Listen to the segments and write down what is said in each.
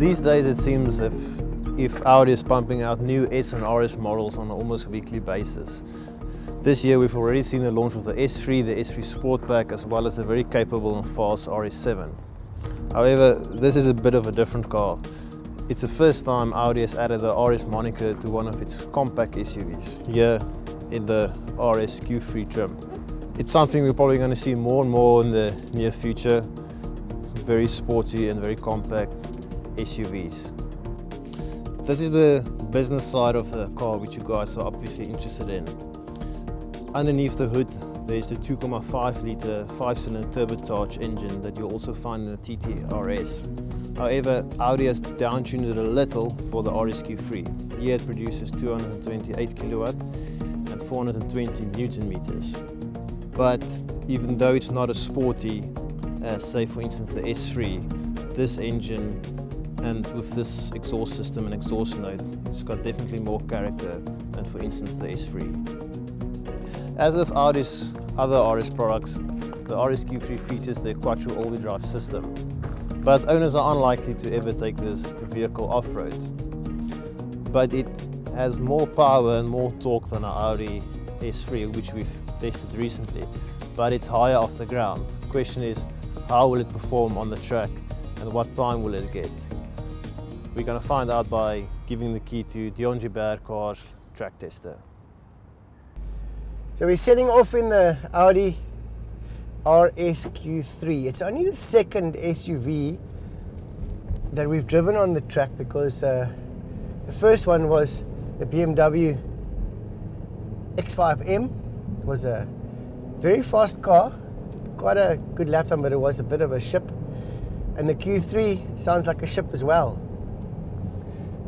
These days it seems if, if Audi is pumping out new S and RS models on an almost weekly basis. This year we've already seen the launch of the S3, the S3 Sportback, as well as a very capable and fast RS7. However, this is a bit of a different car. It's the first time Audi has added the RS moniker to one of its compact SUVs, here in the RS Q3 trim. It's something we're probably going to see more and more in the near future. Very sporty and very compact SUVs. This is the business side of the car which you guys are obviously interested in. Underneath the hood there's the 2.5 litre 5-cylinder turbocharged engine that you'll also find in the TT RS. However, Audi has downtuned it a little for the RSQ3. Here it produces 228 kilowatt and 420 newton meters. But even though it's not as sporty as say for instance the S3, this engine and with this exhaust system and exhaust note, it's got definitely more character than for instance the S3. As with Audi's other RS products, the RSQ3 features the Quattro all-wheel drive system, but owners are unlikely to ever take this vehicle off-road. But it has more power and more torque than our Audi S3, which we've tested recently, but it's higher off the ground. The question is, how will it perform on the track and what time will it get? We're going to find out by giving the key to Deon Joubert Cars track tester. So we're setting off in the Audi RSQ3. It's only the second SUV that we've driven on the track because uh, the first one was the BMW X5M. It was a very fast car, quite a good lap time, but it was a bit of a ship. And the Q3 sounds like a ship as well.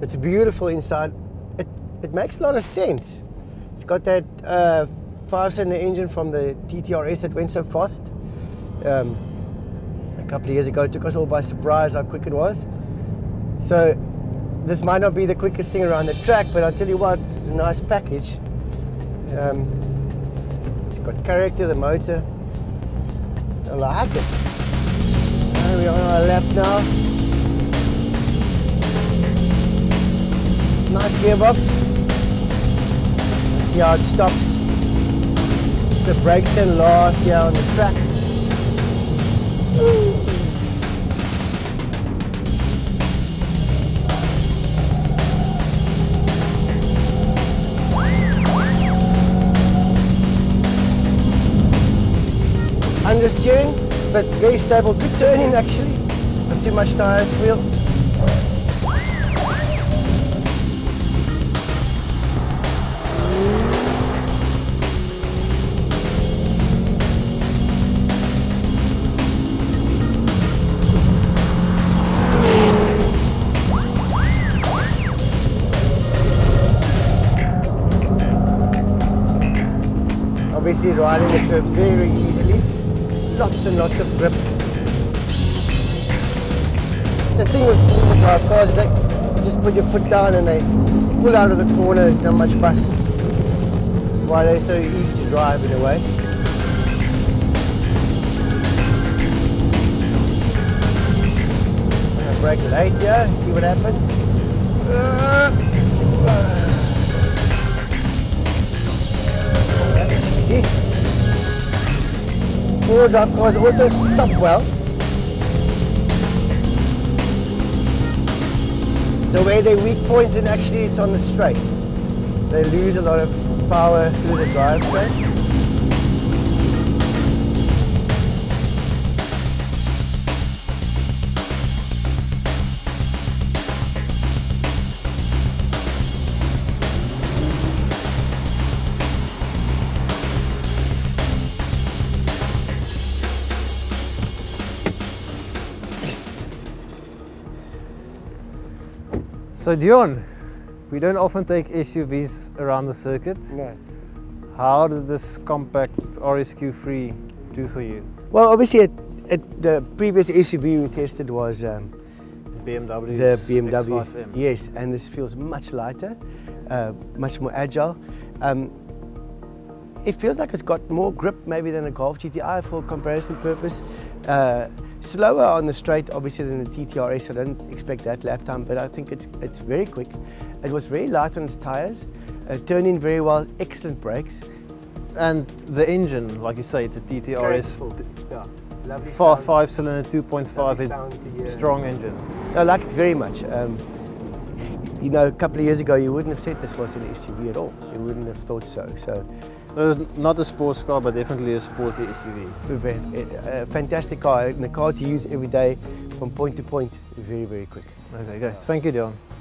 It's beautiful inside. It, it makes a lot of sense. It's got that uh, five-cylinder engine from the TTRS that went so fast. Um, a couple of years ago, it took us all by surprise how quick it was. So this might not be the quickest thing around the track, but I'll tell you what, a nice package. Um, it's got character, the motor. I like it. We're on our lap now. Nice gearbox. See how it stops the brakes can last here on the track. Understeering, but very stable, good turning actually. Not too much tire squeal. Obviously riding the curb very easily. Lots and lots of grip. The thing with our cars is you just put your foot down and they pull out of the corner, there's not much fuss. That's why they're so easy to drive in a way. I'm gonna brake late here, see what happens. Uh. Easy. Four drive cars also stop well. So where they weak points and actually it's on the straight. They lose a lot of power through the drive drivetrain. So Deon, we don't often take SUVs around the circuit. No. How did this compact RSQ3 do for you? Well, obviously, it, it, the previous SUV we tested was um, BMW. The BMW. X5M. Yes, and this feels much lighter, uh, much more agile. Um, it feels like it's got more grip maybe than a Golf GTI for comparison purpose. Uh, Slower on the straight, obviously, than the TTRS. I don't expect that lap time, but I think it's it's very quick. It was very light on its tyres, uh, turned in very well, excellent brakes. And the engine, like you say, it's a TTRS. Yeah, lovely Five, five cylinder, 2.5, Lovely it- sound to hear. strong engine. I like it very much. Um, you know, a couple of years ago, you wouldn't have said this was an SUV at all. You wouldn't have thought so. So, Uh, not a sports car, but definitely a sporty SUV. a very- a fantastic car, and a car to use every day from point to point. Very, very quick. Okay, great. Thank you, Deon.